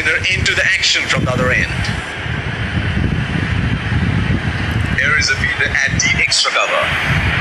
spinner into the action from the other end. Here is a fielder at the extra cover.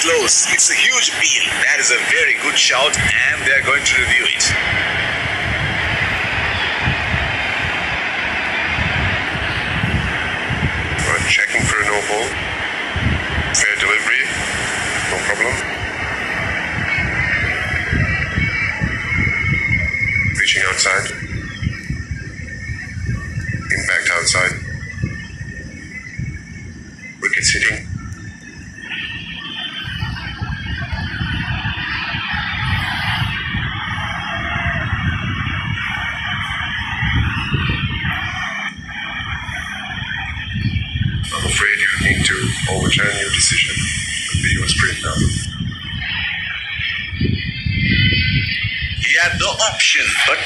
Close. It's a huge appeal. That is a very good shout, and they're going to review it. We're checking for a no ball. Fair delivery. No problem. Reaching outside. Impact outside. Wickets hitting.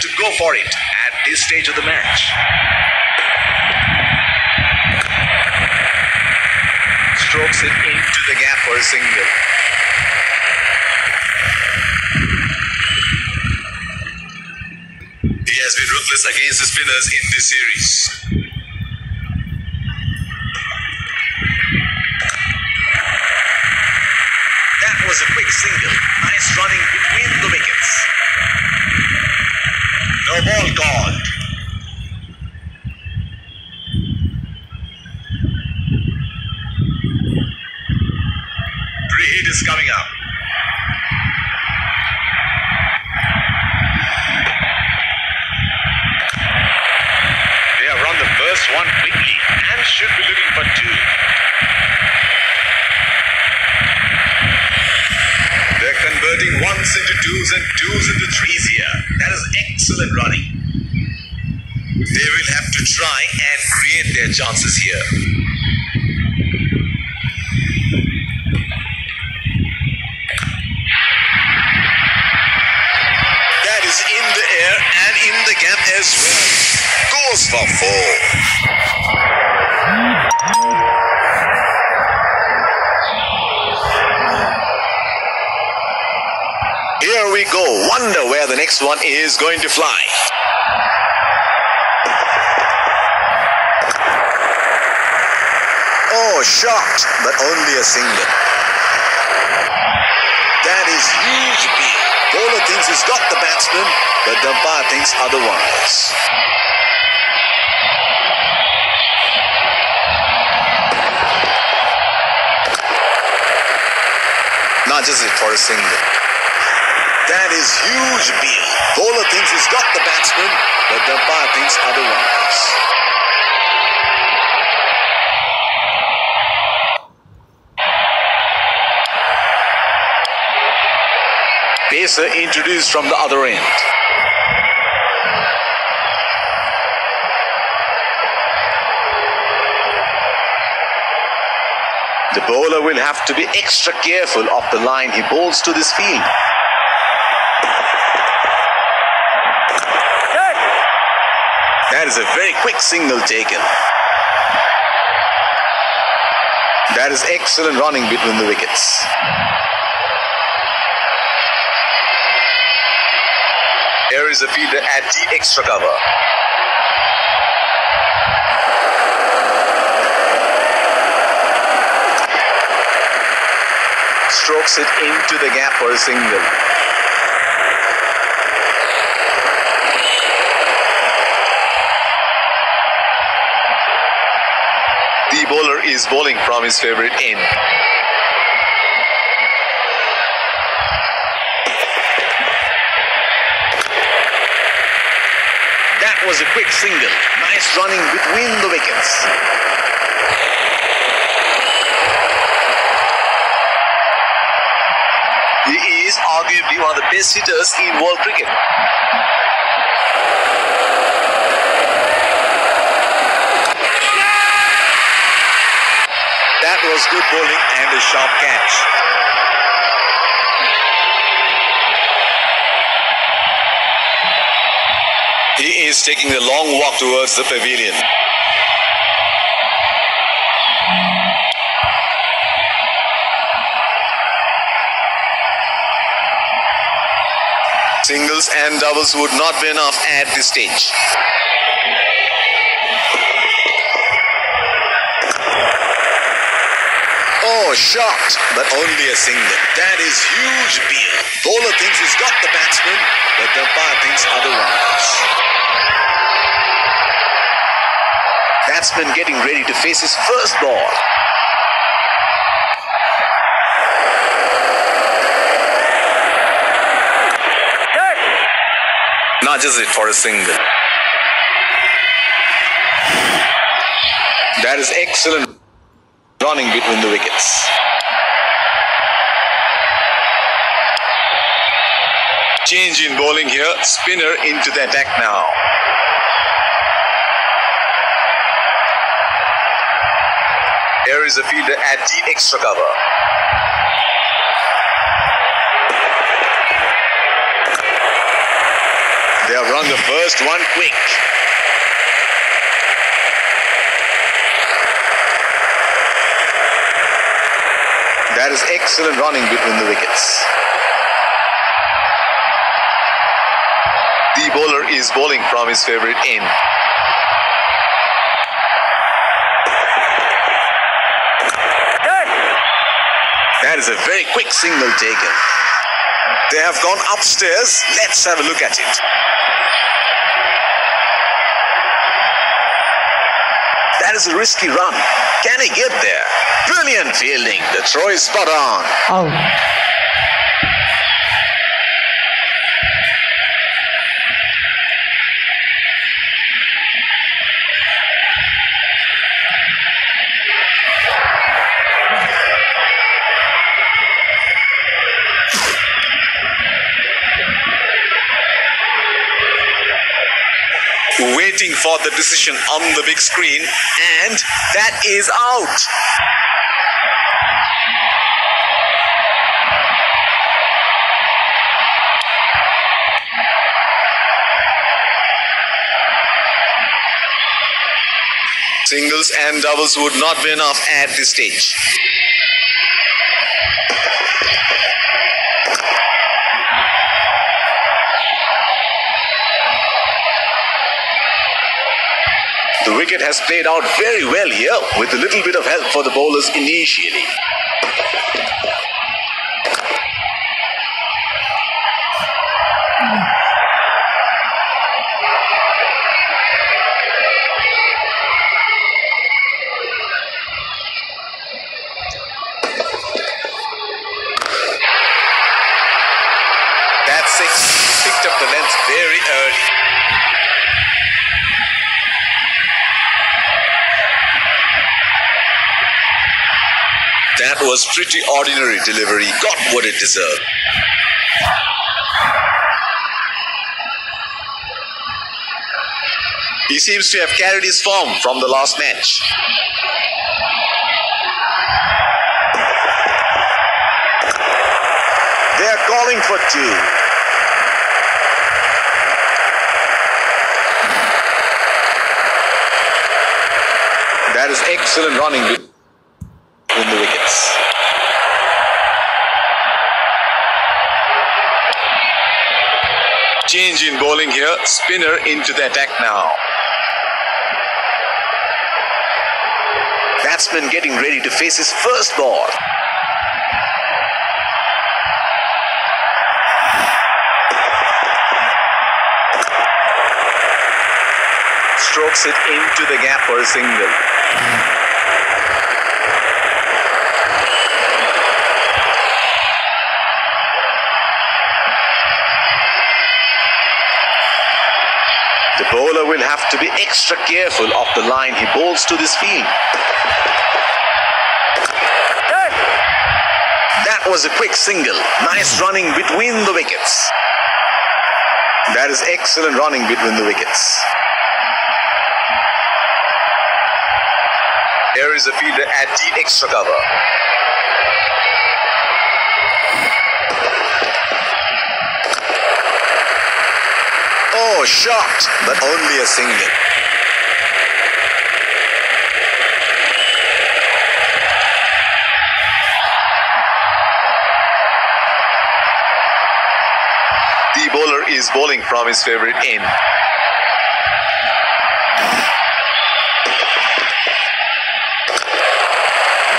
To go for it at this stage of the match. Strokes it into the gap for a single. He has been ruthless against the spinners in this series. That was a quick single. Nice running between the wickets. No ball called. Free hit is coming up. They have run the first one quickly and should be looking for two. They're converting twos and twos into threes here. That is excellent running. They will have to try and create their chances here. That is in the air and in the gap as well. Goes for four. We go. Wonder where the next one is going to fly. Oh, shot, but only a single. That is huge beat. Bowler thinks he's got the batsman, but umpire thinks otherwise. Nudges it for a single. That is huge beat. Bowler thinks he's got the batsman, but the umpire thinks otherwise. Pacer introduced from the other end. The bowler will have to be extra careful of the line he bowls to this field. That is a very quick single taken. That is excellent running between the wickets. Here is a fielder at the extra cover. Strokes it into the gap for a single. The bowler is bowling from his favorite end. That was a quick single. Nice running between the wickets. He is arguably one of the best hitters in world cricket. that was good bowling and a sharp catch. He is taking the long walk towards the pavilion. Singles and doubles would not be enough at this stage. Oh, shot, but only a single. That is huge beer. Bowler thinks he's got the batsman, but the umpire thinks otherwise. Batsman getting ready to face his first ball. Nudges it for a single. That is excellent running between the wickets. Change in bowling here. Spinner into the attack now. Here is a fielder at the extra cover. They have run the first one quick. That is excellent running between the wickets. The bowler is bowling from his favorite end. That is a very quick single taken. They have gone upstairs. Let's have a look at it. That is a risky run. Can he get there? Brilliant fielding. The throw is spot on. Out. For the decision on the big screen, and that is out. Singles and doubles would not be enough at this stage. Wicket has played out very well here with a little bit of help for the bowlers initially. Was pretty ordinary delivery. Got what it deserved. He seems to have carried his form from the last match. They are calling for two. That is excellent running Change in bowling here. Spinner into the attack now. Batsman getting ready to face his first ball. Strokes it into the gap for a single. Will have to be extra careful of the line he bowls to this field. That was a quick single. Nice running between the wickets. That is excellent running between the wickets. Here is a fielder at the extra cover. Oh, shot, but only a single. The bowler is bowling from his favorite end.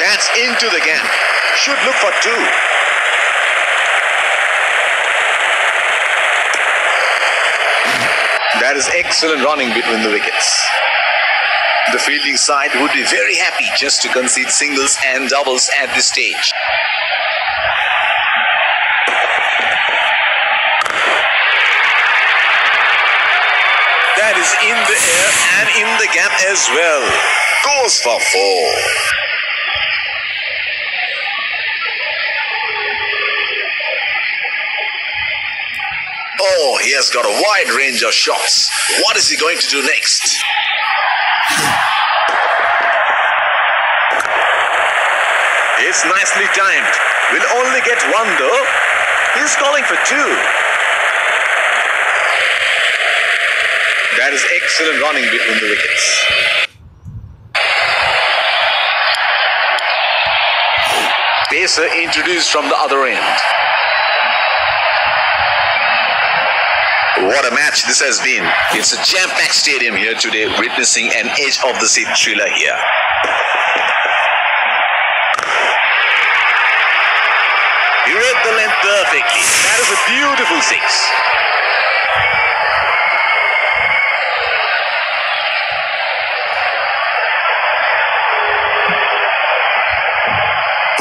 That's into the gap. Should look for two. That is excellent running between the wickets. The fielding side would be very happy just to concede singles and doubles at this stage. That is in the air and in the gap as well. Goes for four. Oh, he has got a wide range of shots. What is he going to do next? It's nicely timed. We'll only get one though. He's calling for two. That is excellent running between the wickets. Pacer introduced from the other end. What a match this has been. It's a jam-packed stadium here today, witnessing an edge of the seat thriller here. He read the length perfectly. That is a beautiful six.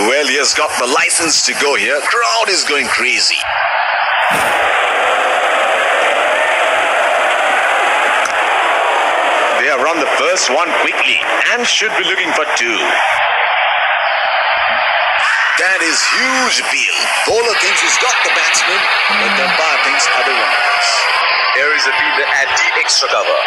Well, he has got the license to go here. Crowd is going crazy. They have run the first one quickly and should be looking for two. That is huge Beal. Bowler thinks he's got the batsman, but the umpire thinks otherwise. Here is a fielder at the extra cover.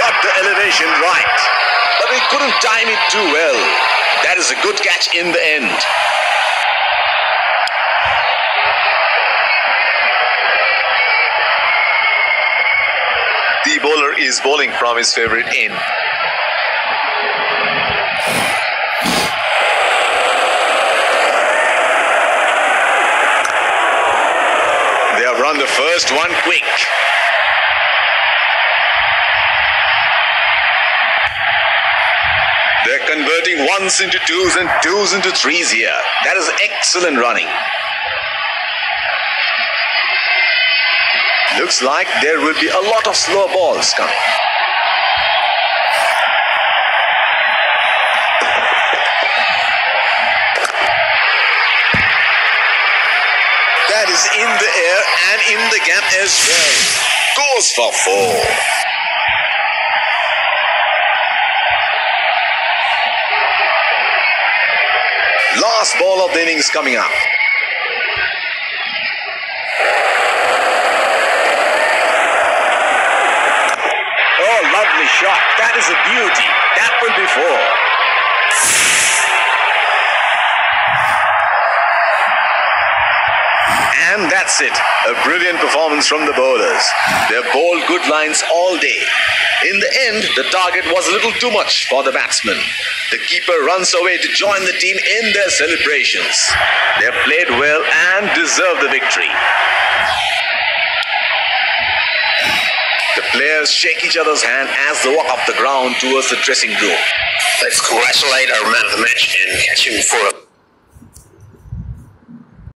Got the elevation right, but he couldn't time it too well. That is a good catch in the end. The bowler is bowling from his favorite end. They have run the first one quick. They're converting ones into twos and twos into threes here. That is excellent running. Looks like there will be a lot of slow balls coming. That is in the air and in the gap as well. Goes for four. Last ball of the innings coming up. Oh, lovely shot. That is a beauty. That's it. A brilliant performance from the bowlers. They bowled good lines all day. In the end, the target was a little too much for the batsmen. The keeper runs away to join the team in their celebrations. They have played well and deserve the victory. The players shake each other's hand as they walk up the ground towards the dressing room. Let's congratulate our man of the match and catch him for a